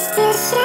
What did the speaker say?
still to say